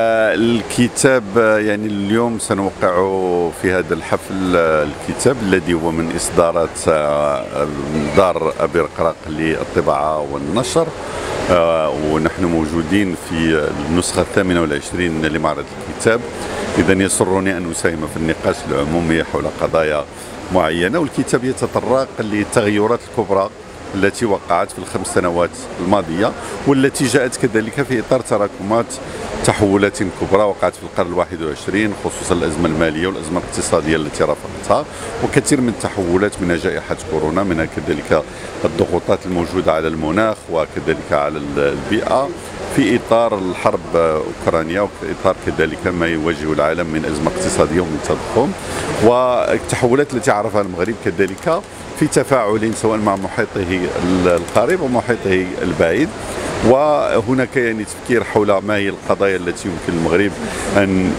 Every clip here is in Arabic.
الكتاب يعني اليوم سنوقع في هذا الحفل الكتاب الذي هو من إصدارات دار أبي رقراق للطباعة والنشر. ونحن موجودين في النسخة الثامنة والعشرين لمعرض الكتاب. إذا يسرني أن أساهم في النقاش العمومي حول قضايا معينة والكتاب يتطرق للتغيرات الكبرى. التي وقعت في الخمس سنوات الماضية والتي جاءت كذلك في إطار تراكمات تحولات كبرى وقعت في القرن الواحد والعشرين خصوصا الأزمة المالية والأزمة الاقتصادية التي رافقتها وكثير من التحولات منها جائحة كورونا منها كذلك الضغوطات الموجودة على المناخ وكذلك على البيئة. في إطار الحرب أوكرانيا وفي إطار كذلك ما يواجه العالم من أزمة اقتصادية ومن تضخم والتحولات التي عرفها المغرب كذلك في تفاعل سواء مع محيطه القريب ومحيطه البعيد. وهناك يعني تفكير حول ما هي القضايا التي يمكن المغرب أن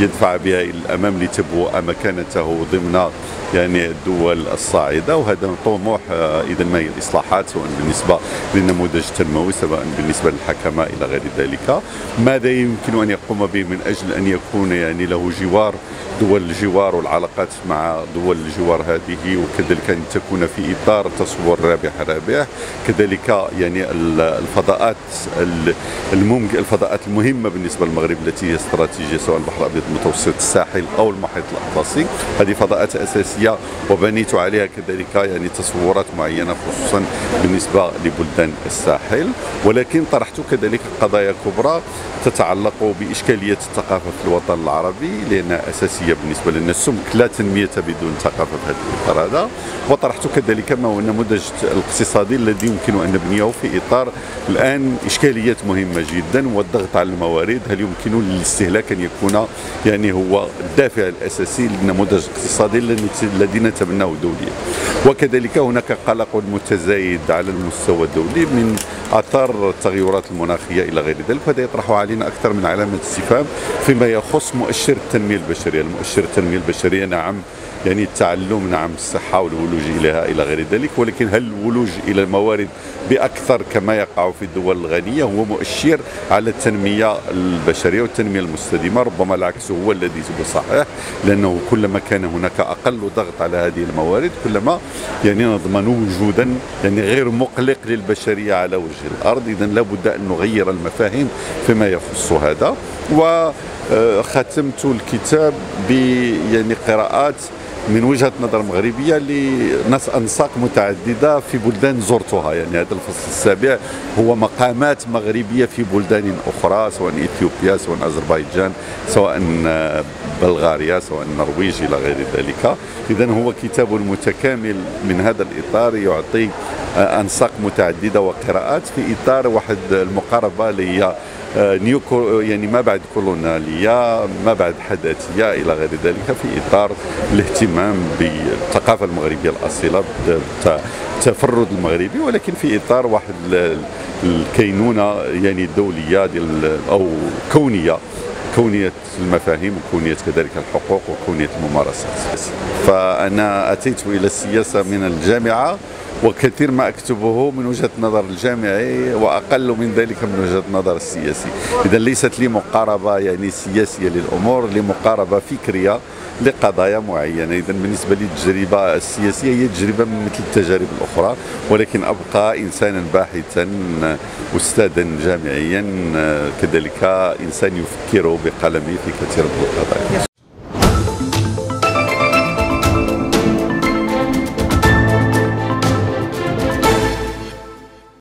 يدفع بها إلى الأمام لتبوء مكانته ضمن يعني الدول الصاعدة. وهذا طموح آه، اذا ما هي الإصلاحات سواء بالنسبة للنموذج التنموي سواء بالنسبة للحكمة إلى غير ذلك. ماذا يمكن أن يقوم به من أجل أن يكون يعني له جوار دول الجوار والعلاقات مع دول الجوار هذه وكذلك أن تكون في إطار تصور رابح رابح. كذلك يعني الفضاءات الممكن الفضاءات المهمة بالنسبة للمغرب التي هي استراتيجية سواء البحر الأبيض المتوسط الساحل أو المحيط الأطلسي. هذه فضاءات أساسية وبنيت عليها كذلك يعني تصورات معينة خصوصا بالنسبة لبلدان الساحل. ولكن طرحت كذلك قضايا كبرى تتعلق بإشكالية الثقافة في الوطن العربي لأنها اساسيه بالنسبة لنا. السمك لا تنمية بدون ثقافة في هذا الاطار هذا وطرحت كذلك ما هو النموذج الاقتصادي الذي يمكن أن نبنيه في إطار الآن إشكاليات مهمة جدا والضغط على الموارد. هل يمكن للاستهلاك أن يكون يعني هو الدافع الأساسي للنموذج الاقتصادي الذي نتبناه دوليا؟ وكذلك هناك قلق متزايد على المستوى الدولي من اثار التغيرات المناخية إلى غير ذلك وهذا يطرح علينا أكثر من علامة استفهام فيما يخص مؤشر التنمية البشرية، المؤشر التنمية البشرية نعم يعني التعلم نعم الصحة والولوج إليها إلى غير ذلك ولكن هل الولوج إلى الموارد بأكثر كما يقع في الدول الغنية هو مؤشر على التنمية البشرية والتنمية المستدامة؟ ربما العكس هو الذي هو صحيح لأنه كلما كان هناك أقل ضغط على هذه الموارد كلما يعني نضمن وجودا يعني غير مقلق للبشرية على وجه الأرض. إذا لابد أن نغير المفاهيم فيما يخص هذا. وختمت الكتاب ب يعني قراءات من وجهة نظر مغربية لانساق متعددة في بلدان زرتها. يعني هذا الفصل السابع هو مقامات مغربية في بلدان أخرى سواء إثيوبيا سواء أذربيجان سواء بلغاريا سواء النرويج إلى غير ذلك. اذا هو كتاب متكامل من هذا الإطار يعطي أنساق متعددة وقراءات في إطار واحد المقاربة اللي هي آه، نيو يعني ما بعد كولونالية ما بعد حداثية إلى غير ذلك في إطار الاهتمام بالثقافة المغربية الأصيلة بالتفرد المغربي ولكن في إطار واحد الكينونة يعني الدولية ديال أو كونية. كونية المفاهيم وكونية كذلك الحقوق وكونية الممارسات. فأنا أتيت إلى السياسة من الجامعة وكثير ما أكتبه من وجهة نظر الجامعي وأقل من ذلك من وجهة نظر السياسي. إذا ليست لي مقاربة يعني سياسية للأمور لمقاربه فكرية لقضايا معينة. إذا بالنسبة لي التجربه السياسية هي تجربة مثل التجارب الأخرى ولكن أبقى انسانا باحثا استاذا جامعيا كذلك إنسان يفكر بقلمه في كثير من القضايا.